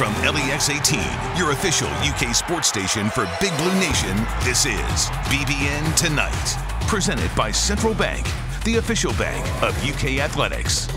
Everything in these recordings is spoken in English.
From LEX 18, your official UK sports station for Big Blue Nation, this is BBN Tonight. Presented by Central Bank, the official bank of UK Athletics.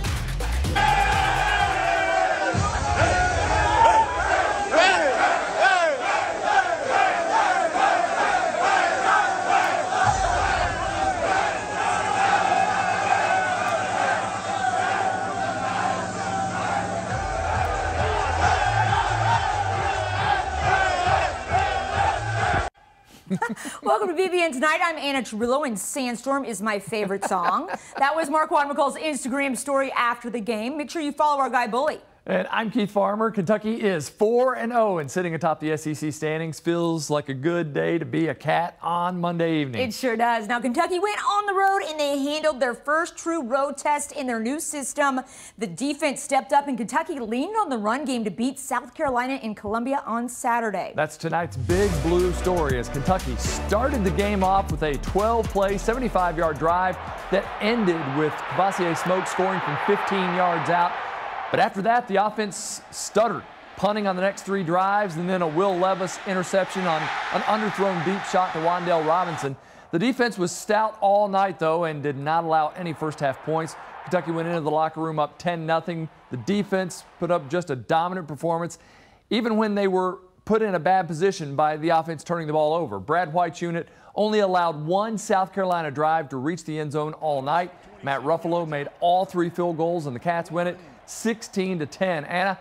Welcome to BBN Tonight. I'm Anna Tarullo, and Sandstorm is my favorite song. that was Marquan McCall's Instagram story after the game. Make sure you follow our guy, Bully. And I'm Keith Farmer. Kentucky is 4 and 0 and sitting atop the SEC standings. Feels like a good day to be a cat on Monday evening. It sure does. Now, Kentucky went on the road and they handled their first true road test in their new system. The defense stepped up and Kentucky leaned on the run game to beat South Carolina in Columbia on Saturday. That's tonight's big blue story as Kentucky started the game off with a 12 play, 75 yard drive that ended with Kavosiey Smoke scoring from 15 yards out. But after that, the offense stuttered, punting on the next three drives, and then a Will Levis interception on an underthrown deep shot to Wan'Dale Robinson. The defense was stout all night, though, and did not allow any first half points. Kentucky went into the locker room up 10 0. The defense put up just a dominant performance, even when they were put in a bad position by the offense turning the ball over. Brad White's unit only allowed one South Carolina drive to reach the end zone all night. Matt Ruffolo made all three field goals, and the Cats win it 16 to 10. Anna,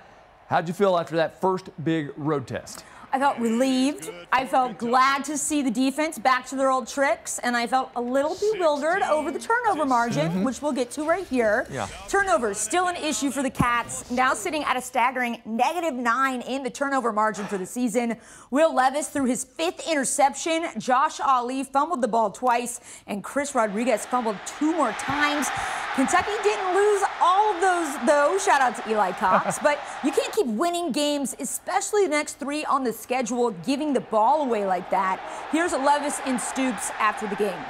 how'd you feel after that first big road test? I felt relieved. I felt glad to see the defense back to their old tricks, and I felt a little bewildered over the turnover margin, mm -hmm. which we'll get to right here. Yeah. Turnovers still an issue for the Cats, now sitting at a staggering negative nine in the turnover margin for the season. Will Levis threw his fifth interception. Josh Ali fumbled the ball twice, and Chris Rodriguez fumbled two more times. Kentucky didn't lose all of those, though. Shout out to Eli Cox. but you can't keep winning games, especially the next three on the schedule, giving the ball away like that. Here's a Levis and Stoops after the game.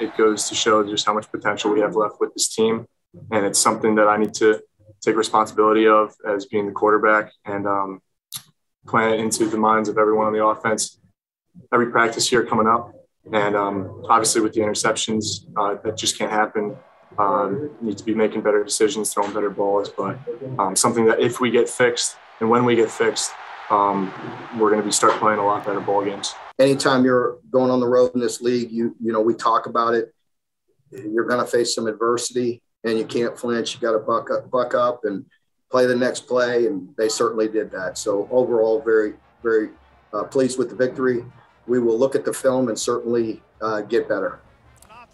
It goes to show just how much potential we have left with this team. And it's something that I need to take responsibility of as being the quarterback and um, plant it into the minds of everyone on the offense. Every practice here coming up, and um, obviously, with the interceptions, uh, that just can't happen. Um, need to be making better decisions, throwing better balls, but um, something that if we get fixed and when we get fixed, um, we're going to be start playing a lot better ball games. Anytime you're going on the road in this league, you you know we talk about it. You're going to face some adversity, and you can't flinch. You got to buck up, buck up, and play the next play. And they certainly did that. So overall, very very uh, pleased with the victory we will look at the film and certainly uh, get better.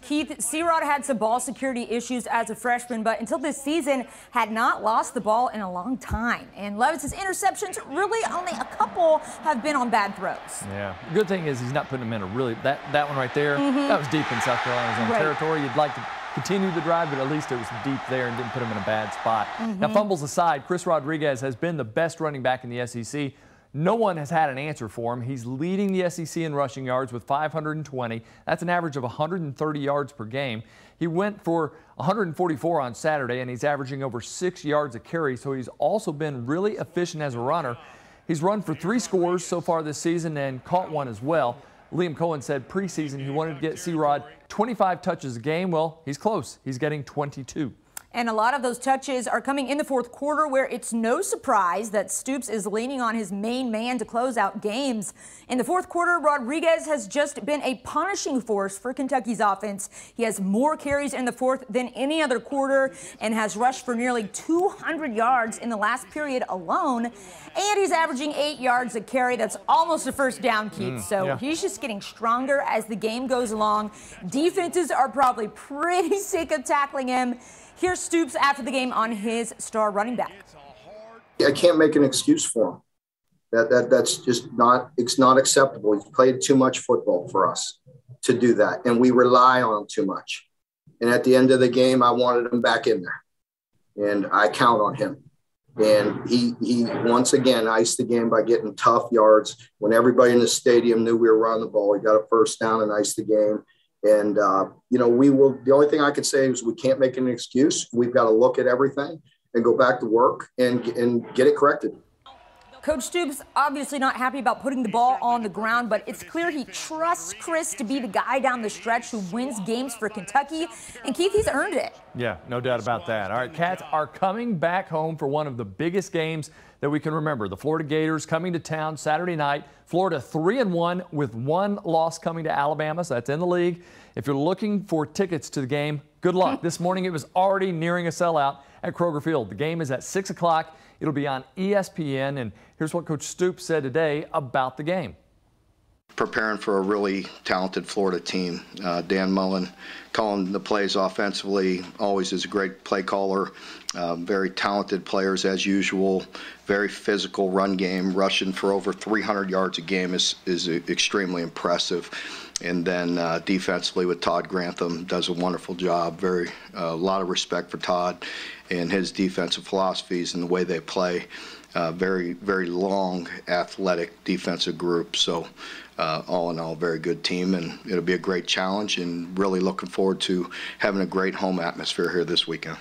Keith, C-Rod had some ball security issues as a freshman, but until this season had not lost the ball in a long time. And Levis's interceptions, really only a couple have been on bad throws. Yeah. Good thing is he's not putting them in a really, that, that one right there, mm -hmm. that was deep in South Carolina's own right. territory. You'd like to continue the drive, but at least it was deep there and didn't put him in a bad spot. Mm -hmm. Now, fumbles aside, Chris Rodriguez has been the best running back in the SEC no one has had an answer for him. He's leading the SEC in rushing yards with 520. That's an average of 130 yards per game. He went for 144 on Saturday, and he's averaging over six yards a carry, so he's also been really efficient as a runner. He's run for three scores so far this season and caught one as well. Liam Coen said preseason he wanted to get C-Rod 25 touches a game. Well, he's close. He's getting 22. And a lot of those touches are coming in the fourth quarter, where it's no surprise that Stoops is leaning on his main man to close out games. In the fourth quarter, Rodriguez has just been a punishing force for Kentucky's offense. He has more carries in the fourth than any other quarter and has rushed for nearly 200 yards in the last period alone. And he's averaging eight yards a carry. That's almost a first down, Keith. Mm, so yeah. he's just getting stronger as the game goes along. Defenses are probably pretty sick of tackling him. Here's Stoops after the game on his star running back. I can't make an excuse for him. That, that that's just not it's not acceptable. He's played too much football for us to do that, and we rely on him too much. And at the end of the game, I wanted him back in there, and I count on him. And he he once again iced the game by getting tough yards when everybody in the stadium knew we were running the ball. He got a first down and iced the game. And, uh, you know, we will, the only thing I can say is we can't make an excuse. We've got to look at everything. and go back to work and and get it corrected. Coach Stoops obviously not happy about putting the ball on the ground, but it's clear he trusts Chris to be the guy down the stretch who wins games for Kentucky. And Keith, he's earned it. Yeah, no doubt about that. All right, Cats are coming back home for one of the biggest games that we can remember. The Florida Gators coming to town Saturday night. Florida 3 and 1 with one loss coming to Alabama, so that's in the league. If you're looking for tickets to the game, good luck. this morning it was already nearing a sellout at Kroger Field. The game is at 6 o'clock. It'll be on ESPN. And here's what Coach Stoops said today about the game. Preparing for a really talented Florida team. Uh, Dan Mullen calling the plays offensively, always is a great play caller. Uh, very talented players as usual. Very physical run game, rushing for over 300 yards a game is, is extremely impressive. And then uh, defensively with Todd Grantham does a wonderful job. Very a uh, lot of respect for Todd and his defensive philosophies and the way they play. Uh, very very long athletic defensive group. So uh, all in all, very good team, and it'll be a great challenge. And really looking forward to having a great home atmosphere here this weekend.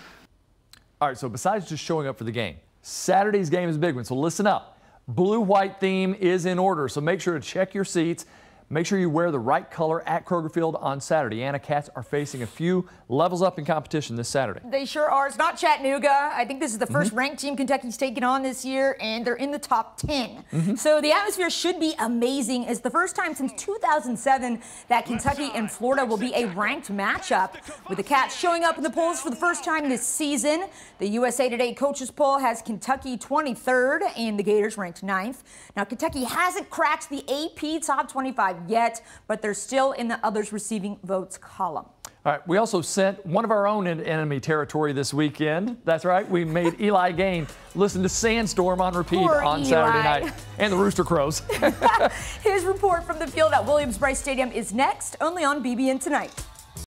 All right. So besides just showing up for the game, Saturday's game is a big one. So listen up. Blue white theme is in order. So make sure to check your seats. Make sure you wear the right color at Kroger Field on Saturday. Anna Cats are facing a few levels up in competition this Saturday. They sure are. It's not Chattanooga. I think this is the 1st mm -hmm. ranked team Kentucky's taken on this year, and they're in the top 10. Mm -hmm. So the atmosphere should be amazing. It's the first time since 2007 that Kentucky and Florida will be a ranked matchup, with the Cats showing up in the polls for the first time this season. The USA Today coaches poll has Kentucky 23rd and the Gators ranked 9th. Now, Kentucky hasn't cracked the AP top 25 yet, but they're still in the others receiving votes column. All right, we also sent one of our own into enemy territory this weekend. That's right, we made Eli Gain listen to Sandstorm on repeat Poor on Eli. Saturday night, and the Rooster Crows. His report from the field at Williams-Brice Stadium is next, only on BBN Tonight.